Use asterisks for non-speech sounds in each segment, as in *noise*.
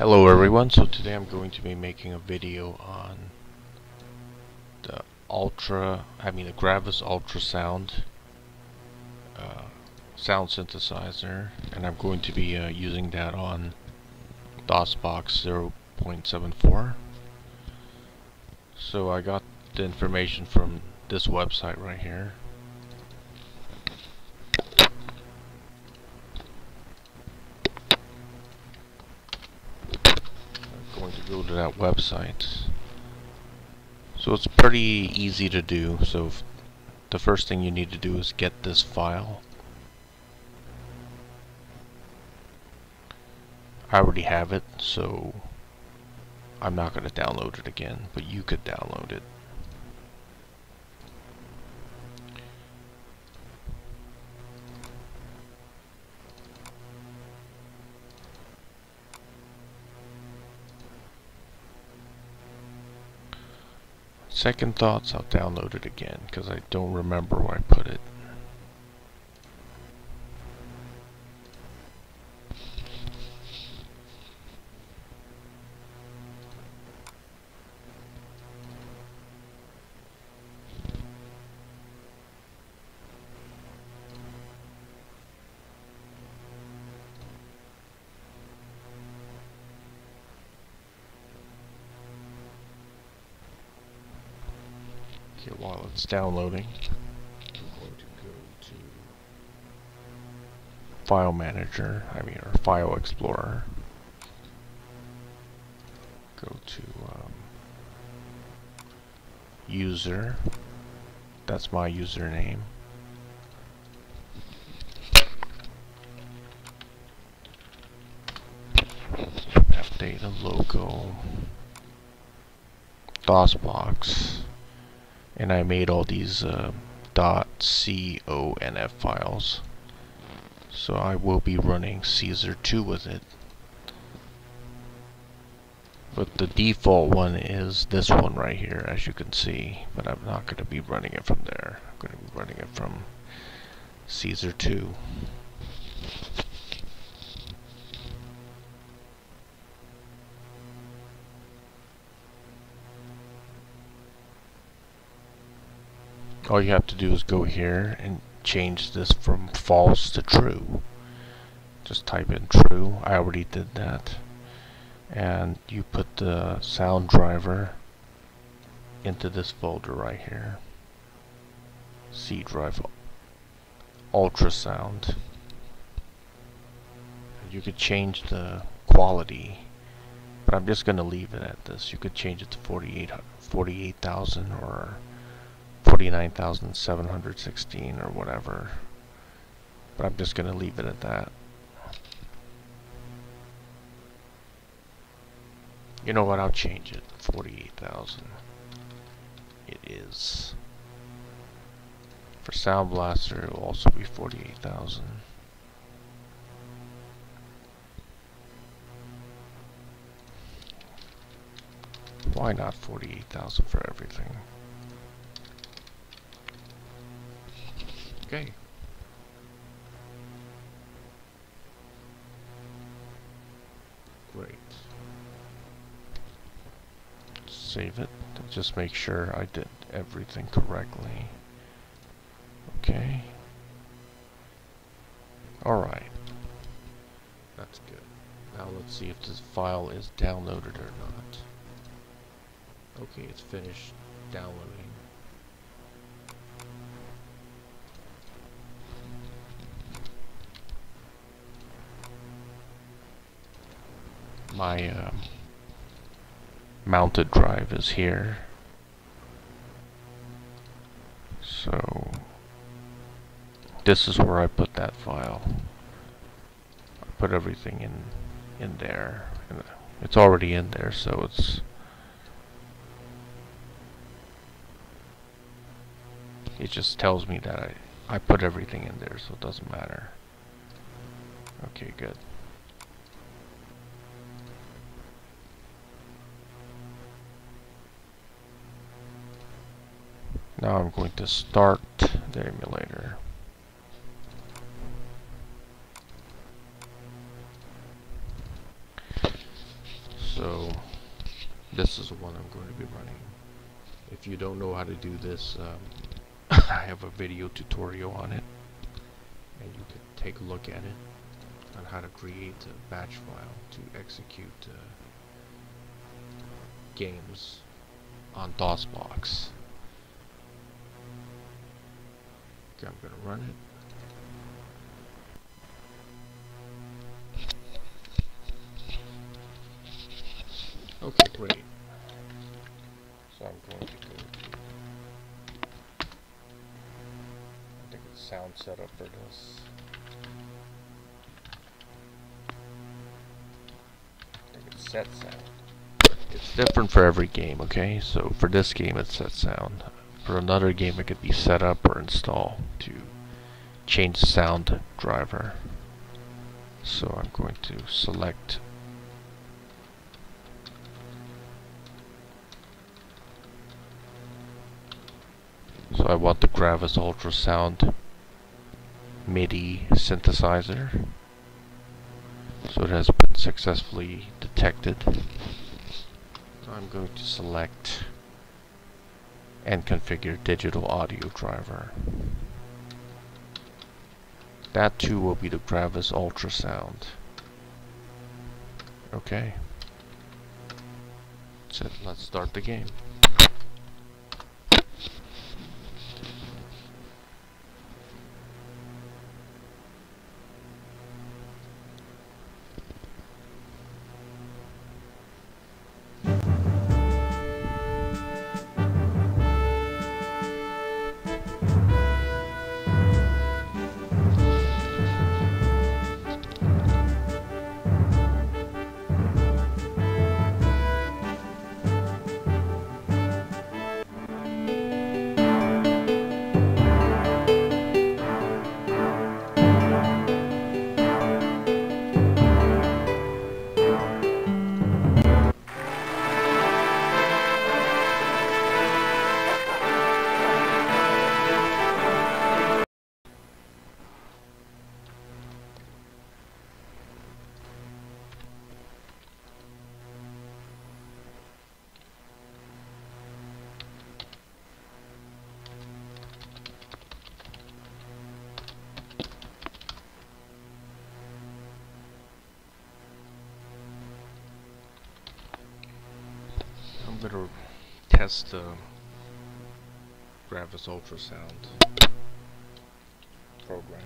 Hello everyone, so today I'm going to be making a video on the Ultra, I mean the Gravis Ultrasound uh, sound synthesizer and I'm going to be uh, using that on DOSBox 0.74 so I got the information from this website right here going to that website. So it's pretty easy to do. So the first thing you need to do is get this file. I already have it, so I'm not going to download it again, but you could download it. Second thoughts, I'll download it again because I don't remember where I put it. Okay, while it's downloading, File Manager, I mean, or File Explorer. Go to um, User. That's my username. Update a logo. DOSBox and I made all these uh, .conf files. So I will be running Caesar 2 with it. But the default one is this one right here as you can see. But I'm not going to be running it from there. I'm going to be running it from Caesar 2 all you have to do is go here and change this from false to true. Just type in true. I already did that. And you put the sound driver into this folder right here. C drive ultrasound. You could change the quality but I'm just gonna leave it at this. You could change it to 48,000 48, or 49,716 or whatever. But I'm just going to leave it at that. You know what, I'll change it. 48,000. It is. For Sound Blaster, it will also be 48,000. Why not 48,000 for everything? Okay. Great. Save it. Just make sure I did everything correctly. Okay. Alright. That's good. Now let's see if this file is downloaded or not. Okay, it's finished downloading. My um, mounted drive is here. So this is where I put that file. I put everything in in there. And it's already in there, so it's it just tells me that I I put everything in there, so it doesn't matter. Okay, good. Now I'm going to start the emulator. So this is the one I'm going to be running. If you don't know how to do this, um, *laughs* I have a video tutorial on it and you can take a look at it on how to create a batch file to execute uh, games on DOSBox. Okay, I'm gonna run it. Okay, great. So I'm going to go to I think it's sound setup for this. I think it's set sound. It's different for every game, okay? So for this game it's set sound. For another game it could be set up or install to change sound driver. So I'm going to select So I want the Gravis Ultrasound MIDI synthesizer. So it has been successfully detected. I'm going to select and configure digital audio driver. That too will be the Gravis Ultrasound. Okay. So let's start the game. I'm test the Gravis ultrasound program.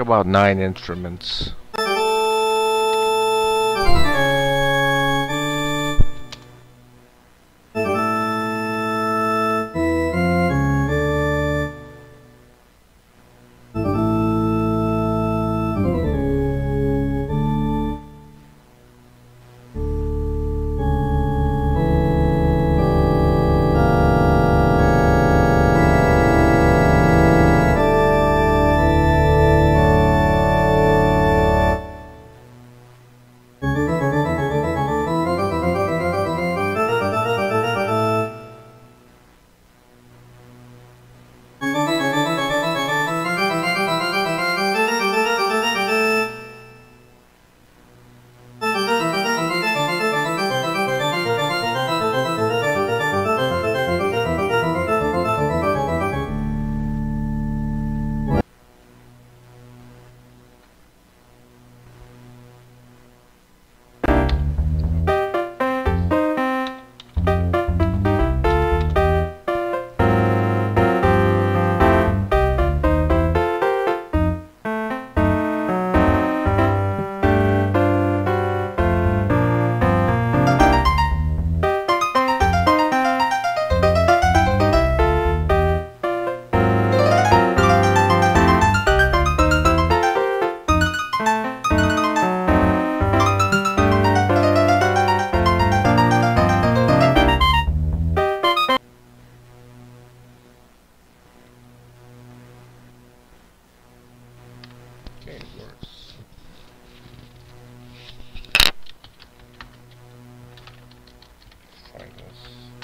About nine instruments. rectangles.